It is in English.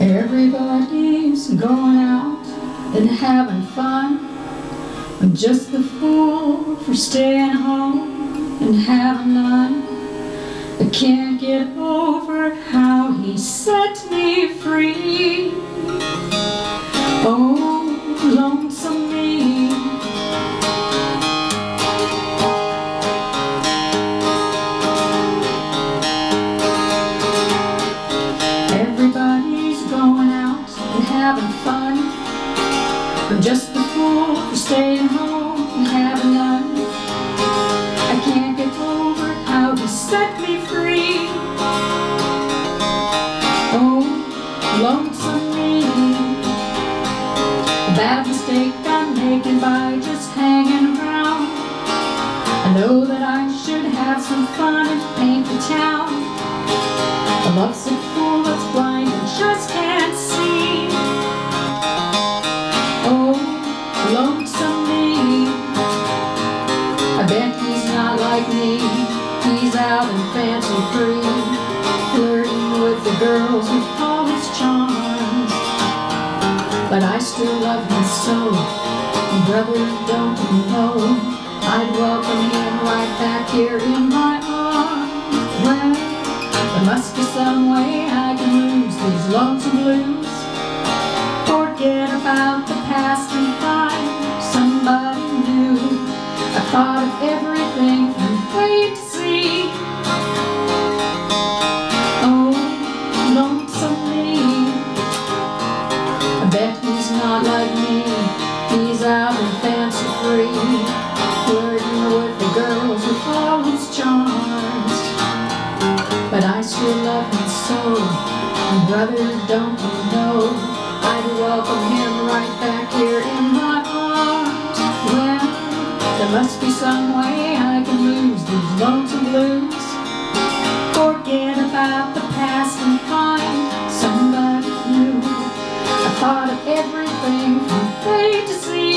Everybody's going out and having fun. I'm just the fool for staying home and having none. I can't get over how he set me free. Oh, Just the fool for staying home and having none. I can't get over how he set me free. Oh, lonesome me. The bad mistake I'm making by just hanging around. I know that I should have some fun and paint the town. A lovesick fool that's blind and just can't me. He's out and fancy free, flirting with the girls with all his charms. But I still love him so. Brother, don't you know? I'd welcome him right back here in my arms. Well, there must be some way I can lose these lonesome blues. Forget about the past and find somebody new. I thought of to see. Oh, lonesome me. I bet he's not like me. He's out and fancy free, flirting with the girls with all his charms. But I still love him so, and brother, don't you know? I'd welcome him right back here in my must be some way I can lose these lonesome blues. Forget about the past and find somebody new. I thought of everything from day to Z.